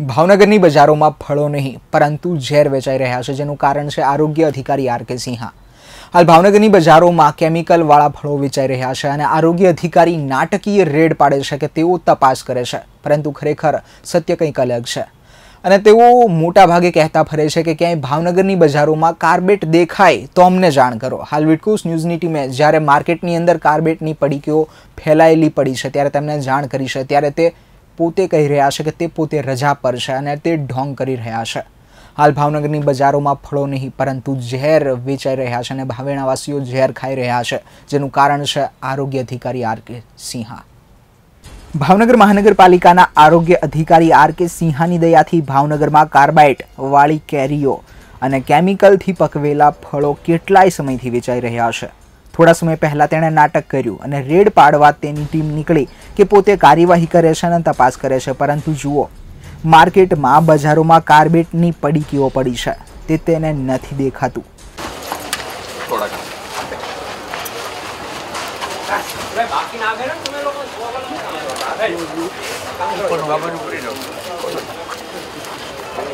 ભાવનગરની બજારોમાં ફળો નહીં, પરંતુ ઝેર વેચાઈ રહ્યા છે, જેનું કારણ છે આરોગ્ય અધિકારી આર કે સિંહા. હાલ ભાવનગરની બજારોમાં કેમિકલવાળા ફળો વેચાઈ રહ્યા છે અને આરોગ્ય અધિકારી નાટકીય રેડ પાડે છે કે તેઓ તપાસ કરે છે, પરંતુ ખરેખર સત્ય કંઈક અલગ છે. અને તેઓ મોટા ભાગે કહેતા ફરે છે કે ક્યાંય ભાવનગરની બજારોમાં કાર્બેટ દેખાય તો અમને જાણ કરો. હાલ વિટકુસ ન્યૂઝની ટીમે જ્યારે માર્કેટની અંદર કાર્બેટની પડીકીઓ ફેલાયેલી પડી છે ત્યારે તેમને જાણ કરી છે. ત્યારે તે પોતે કહી રહ્યા છે કે તે પોતે રજા પર છે અને તે ઢોંગ કરી રહ્યા છે. હાલ ભાવનગરની બજારોમાં ફળો નહીં, પરંતુ ઝેર વેચાઈ રહ્યા છે અને ભાવેણાવાસીઓ ઝેર ખાઈ રહ્યા છે, જેનું કારણ છે આરોગ્ય અધિકારી આર કે સિંહા. ભાવનગર મહાનગરપાલિકાના આરોગ્ય અધિકારી આર કે સિંહાની દયાથી ભાવનગરમાં કાર્બાઇટ વાળી કેરીઓ અને કેમિકલથી પકવેલા ફળો કેટલાય સમયથી વેચાઈ રહ્યા છે. થોડા સમય પહેલા તેણે નાટક કર્યું અને રેડ પાડવા તેની ટીમ નીકળી કે પોતે કાર્યવાહી કરે છે અને તપાસ કરે છે. પરંતુ જુઓ, માર્કેટમાં બજારોમાં કાર્બેટની પડીકીઓ પડી છે. તે તેને નથી દેખાતું.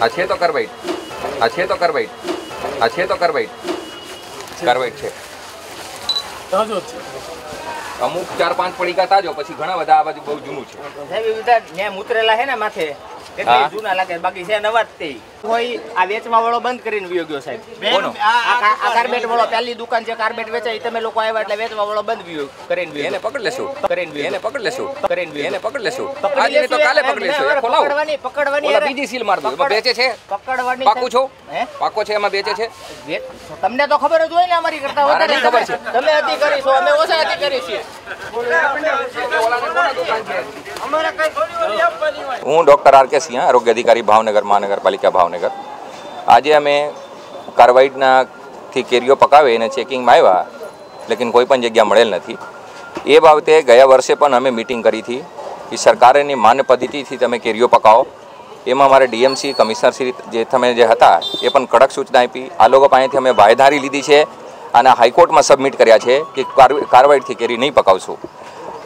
આ છે તો કાર્બાઇડ આ છે તો કાર્બાઇડ આ છે તો કાર્બાઇડ કાર્બાઇડ છે. અમુક ચાર પાંચ પડીકા તાજો પછી ઘણા બધા આ બાજુ બહુ જૂનું છે. સાહેબ એ બધા ન્યા ઉતરેલા છે ને માથે. એટલે. જૂના લાગે બાકી છે નવા જ તે. કોઈ આ વેચવા વાળો બંધ કરીને વિયો ગયો સાહેબ. કોનો? આ કાર્બેટ વાળો પહેલી દુકાન છે કાર્બેટ વેચે એ તમે લોકો આવ્યા એટલે વેચવા વાળો બંધ વિયો કરીને વિયો એને પકડ લેશું. કરીને વિયો એને પકડ લેશું. કરીને વિયો એને પકડ લેશું. આજે તો કાલે પકડ લેશું. પકડવાની પકડવાની ઓલા બીજી સીલ માર દો એમાં બેચે છે? પકડવાની પાકું છો? હે? પાકો છે એમાં બેચે છે? તમને તો ખબર જ હોય ને અમારી કરતા વધારે. ખબર છે. તમે અધિકારી છો અમે ઓછા અધિકારી છીએ. અમારે કઈ થોડી ઓલી આપવાની હોય હું ડોક્ટર આર કે સિંહ આરોગ્ય અધિકારી ભાવનગર મહાનગરપાલિકા ભાવનગર. આજે અમે કાર્બાઇડનાથી કેરીઓ પકાવે અને ચેકિંગમાં આવ્યા, લેકિન કોઈ પણ જગ્યા મળેલ નથી. એ બાબતે ગયા વર્ષે પણ અમે મિટિંગ કરી હતી કે સરકારની માન્ય પદ્ધતિથી તમે કેરીઓ પકાવો. એમાં અમારે ડીએમસી કમિશનરશ્રી જે તમે જે હતા, એ પણ કડક સૂચના આપી. આ લોકો પાસેથી અમે બાંયધારી લીધી છે અને હાઈકોર્ટમાં સબમિટ કર્યા છે કે કાર્બાઇડથી કેરી નહીં પકાવશું.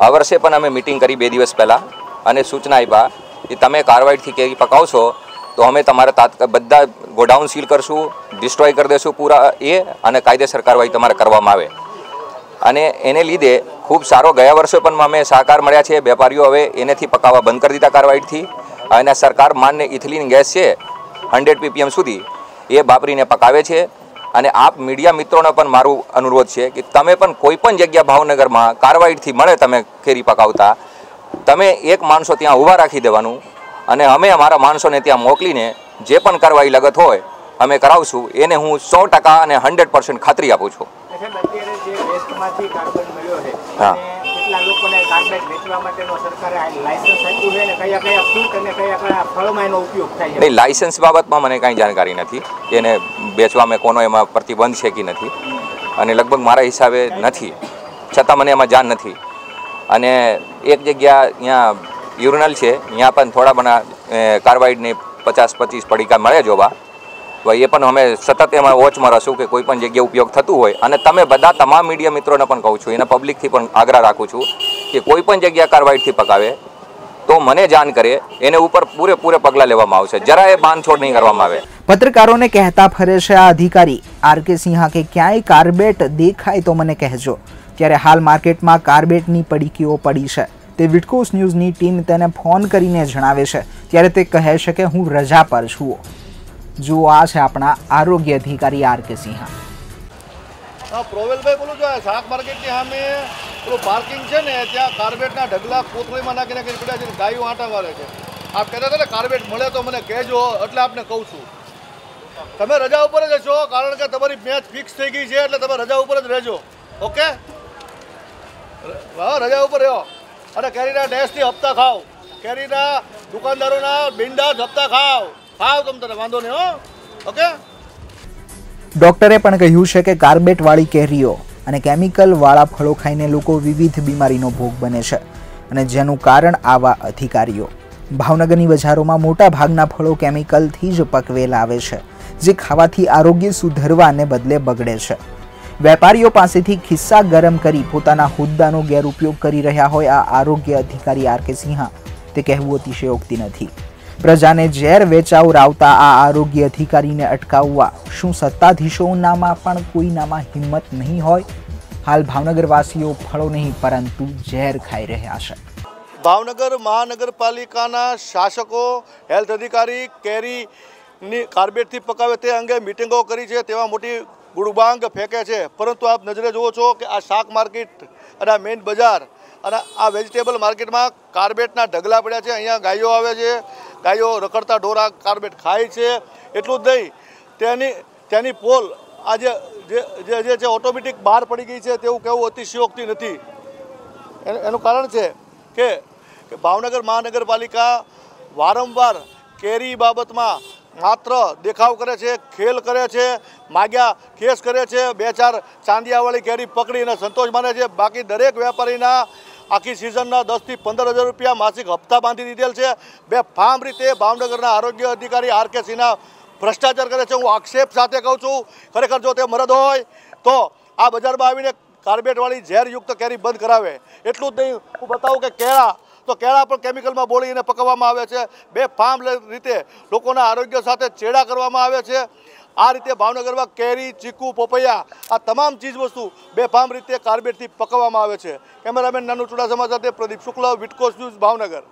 આ વર્ષે પણ અમે મિટિંગ કરી બે દિવસ પહેલાં અને સૂચના આપ્યા કે તમે કાર્બાઇડથી કેરી પકાવશો તો અમે તમારા તાત્કાલિક બધા ગોડાઉન સીલ કરશું ડિસ્ટ્રોય કરી દેશું પૂરા એ અને કાયદેસર કાર્યવાહી તમારે કરવામાં આવે. અને એને લીધે ખૂબ સારો ગયા વર્ષે પણ અમે સહકાર મળ્યા છે વેપારીઓ હવે એનેથી પકાવવા બંધ કરી દીધા કાર્યવાહીથી. અને સરકાર માનને ઇથિલિન ગેસ છે, હંડ્રેડ પીપીએમ સુધી, એ બાપરીને પકાવે છે. અને આપ મીડિયા મિત્રોને પણ મારું અનુરોધ છે કે તમે પણ કોઈ પણ જગ્યા ભાવનગરમાં કાર્બાઇડથી મળે તમે કેરી પકાવતા, તમે એક માણસો ત્યાં ઊભા રાખી દેવાનું. અને અમે અમારા માણસોને ત્યાં મોકલીને જે પણ કાર્યવાહી લગત હોય અમે કરાવશું. એને હું સો ટકા અને હંડ્રેડ પર્સન્ટ ખાતરી આપું છું. હા. નહીં લાયસન્સ બાબતમાં મને કાંઈ જાણકારી નથી એને વેચવામાં કોનો એમાં પ્રતિબંધ છે કે નથી. અને લગભગ મારા હિસાબે નથી. છતાં મને એમાં જાણ નથી. અને એક જગ્યા અહીંયા યુરિનલ છે. ત્યાં પણ થોડા ઘણા કાર્બાઇડની પચાસ પચીસ પડીકા મળે જોવા. તો એ પણ અમે સતત એમાં વોચમાં રહીશું કે કોઈ પણ જગ્યાએ ઉપયોગ થતું હોય. અને તમે બધા તમામ મીડિયા મિત્રોને પણ કહું છું, એને પબ્લિકથી પણ આગ્રહ રાખું છું કે કોઈ પણ જગ્યા કાર્બાઇડથી પકાવે, તો મને જાણ કરે, એને ઉપર પૂરેપૂરે પગલાં લેવામાં આવશે. જરા એ બાંધછોડ નહીં કરવામાં આવે. પત્રકારોને કહેતા ફરે છે આ અધિકારી, આર કે સિંહા કે ક્યાંય કાર્બેટ દેખાય તો મને કહેજો. ત્યારે હાલ માર્કેટમાં કાર્બેટની પડીકીઓ પડી છે. તે વિટકોસ ન્યૂઝની ટીમ તેને ફોન કરીને જણાવે છે. ત્યારે તે કહે છે કે હું રજા પર છું. જુઓ આ છે આપણા આરોગ્ય અધિકારી આર કે સિંહા. હા, પ્રોવેલભાઈ બોલું છું શાક માર્કેટની સામે પેલું પાર્કિંગ છે ને, ત્યાં કાર્બેટના ઢગલા કોથળીમાં નાખીને નાખીને પડ્યા છે ગાયો આંટા મારે છે. આપ કહેતા હતા ને, કાર્બેટ મળે તો મને કહેજો, એટલે આપને કહું છું. તમે રજા ઉપર જ હશો, કારણ કે તમારી મેચ ફિક્સ થઈ ગઈ છે, એટલે તમે રજા ઉપર જ રહેજો. ઓકે? હા, રજા ઉપર રહ્યો અને કેરીના ડેશથી હપ્તા ખાઓ. કેરીના દુકાનદારોના બિંદાસ હપ્તા ખાઓ. ખાઓ તમે તને, વાંધો નહીં ઓકે? ડોક્ટરે પણ કહ્યું છે કે કાર્બેટવાળી કેરીઓ અને કેમિકલવાળા ફળો ખાઈને લોકો વિવિધ બીમારીનો ભોગ બને છે અને જેનું કારણ આવા અધિકારીઓ. ભાવનગરની બજારોમાં મોટા ભાગના ફળો કેમિકલથી જ પકવેલા આવે છે, જે ખાવાથી આરોગ્ય સુધરવાને બદલે બગડે છે. વેપારીઓ પાસેથી ખિસ્સા ગરમ કરી પોતાના હોદ્દાનો ગેરઉપયોગ કરી રહ્યા હોય, આ આરોગ્ય અધિકારી આર કે સિંહા તે કહેવું અતિશયોક્તિ નથી. પ્રજાને ઝેર વેચાવરાવતા આ આરોગ્ય અધિકારીને અટકાવવા શું સત્તાધીશોનામાં પણ કોઈનામાં હિંમત નહીં હોય? હાલ ભાવનગરવાસીઓ ફળો નહીં, પરંતુ ઝેર ખાઈ રહ્યા છે. ભાવનગર મહાનગરપાલિકાના શાસકો, હેલ્થ અધિકારી કેરીની કાર્બેટથી પકાવે તે અંગે મિટિંગો કરી છે તેવા મોટી ગુડબાંગ ફેંકે છે. પરંતુ આપ નજરે જુઓ છો કે આ શાક માર્કેટ અને આ મેઇન બજાર અને આ વેજીટેબલ માર્કેટમાં કાર્બેટના ઢગલા પડ્યા છે. અહીંયા ગાયો આવે છે. ગાયો રખડતા ઢોરા કાર્બેટ ખાય છે. એટલું જ નહીં, તેની તેની પોલ આજે જે જે છે ઓટોમેટિક બહાર પડી ગઈ છે તેવું કહેવું અતિશયોક્તિ નથી. એનું કારણ છે કે ભાવનગર મહાનગરપાલિકા વારંવાર કેરી બાબતમાં માત્ર દેખાવ કરે છે, ખેલ કરે છે, માગ્યા કેસ કરે છે, બે ચાર ચાંદિયાવાળી કેરી પકડીને સંતોષ માને છે. બાકી દરેક વેપારીના આખી સિઝનના દસથી પંદર હજાર રૂપિયા માસિક હપ્તા બાંધી દીધેલ છે. બે ફામ રીતે ભાવનગરના આરોગ્ય અધિકારી આર કે સિન્હા ભ્રષ્ટાચાર કરે છે. હું આક્ષેપ સાથે કહું છું, ખરેખર જો તે મરદ હોય તો આ બજારમાં આવીને કાર્બેટવાળી ઝેરયુક્ત કેરી બંધ કરાવે. એટલું જ નહીં, હું બતાવું કે કેળા તો કેળા પણ કેમિકલમાં બોળીને પકવવામાં આવે છે. બે ફાર્મ રીતે લોકોના આરોગ્ય સાથે ચેડા કરવામાં આવે છે. આ રીતે ભાવનગરમાં કેરી, ચીકુ, પોપૈયા આ તમામ ચીજ વસ્તુ બે ફાર્મ રીતે કાર્બેટથી પકવવામાં આવે છે. કેમેરામેન નાનું ચુડાસમા સાથે પ્રદીપ શુક્લ, વિટકોસ ન્યૂઝ, ભાવનગર.